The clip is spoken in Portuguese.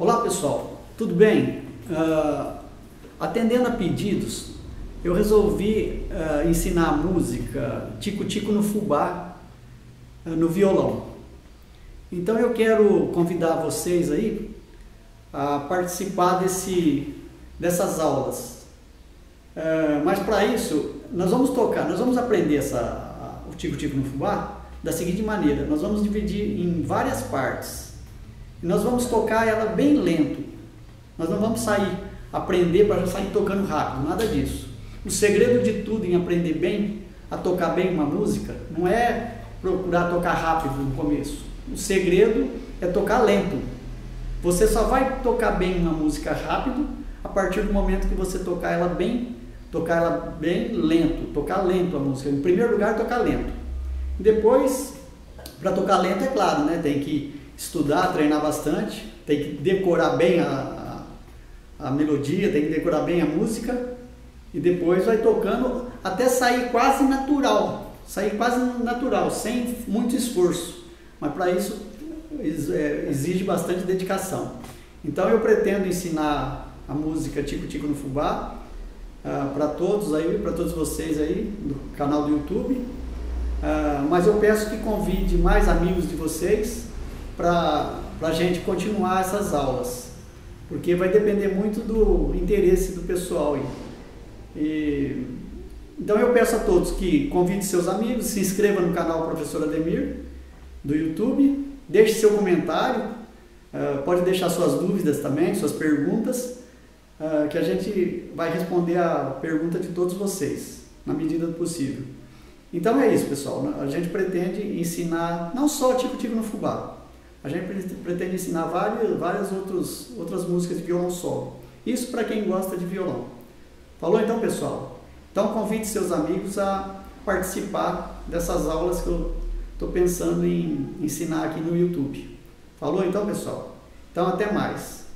Olá pessoal, tudo bem? Uh, atendendo a pedidos, eu resolvi uh, ensinar a música Tico Tico no Fubá uh, no violão. Então eu quero convidar vocês aí a participar desse, dessas aulas. mas para isso, nós vamos tocar, nós vamos aprender essa, o Tico Tico no Fubá da seguinte maneira: nós vamos dividir em várias partes. E nós vamos tocar ela bem lento. Nós não vamos sair, aprender para sair tocando rápido, nada disso. O segredo de tudo em aprender bem, a tocar bem uma música, não é procurar tocar rápido no começo. O segredo é tocar lento. Você só vai tocar bem uma música rápido a partir do momento que você tocar ela bem, tocar ela bem lento, tocar lento a música. Em primeiro lugar, tocar lento. Depois, para tocar lento, é claro, né? Tem que estudar, treinar bastante, tem que decorar bem a, a, a melodia, tem que decorar bem a música e depois vai tocando até sair quase natural, sair quase natural, sem muito esforço. Mas para isso é, exige bastante dedicação. Então eu pretendo ensinar a música Tico Tico no Fubá uh, para todos aí, para todos vocês aí do canal do YouTube. Uh, mas eu peço que convide mais amigos de vocês para a gente continuar essas aulas, porque vai depender muito do interesse do pessoal. E, então eu peço a todos que convide seus amigos, se inscreva no canal Professor Ademir do YouTube, deixe seu comentário, uh, pode deixar suas dúvidas também, suas perguntas, uh, que a gente vai responder a pergunta de todos vocês, na medida do possível. Então é isso, pessoal. A gente pretende ensinar não só tipo-tipo no fubá, a gente pretende ensinar várias, várias outros, outras músicas de violão solo. Isso para quem gosta de violão. Falou então, pessoal? Então convide seus amigos a participar dessas aulas que eu estou pensando em ensinar aqui no YouTube. Falou então, pessoal? Então até mais.